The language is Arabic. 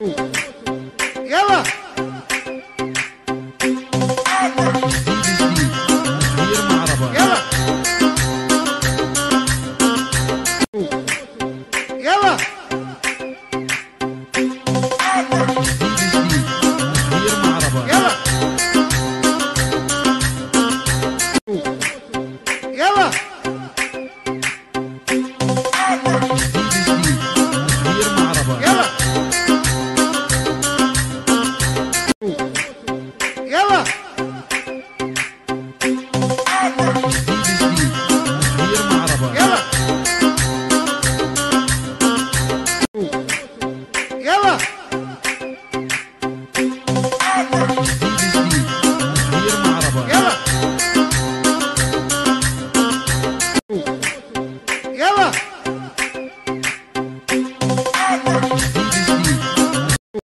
يلا. يلا.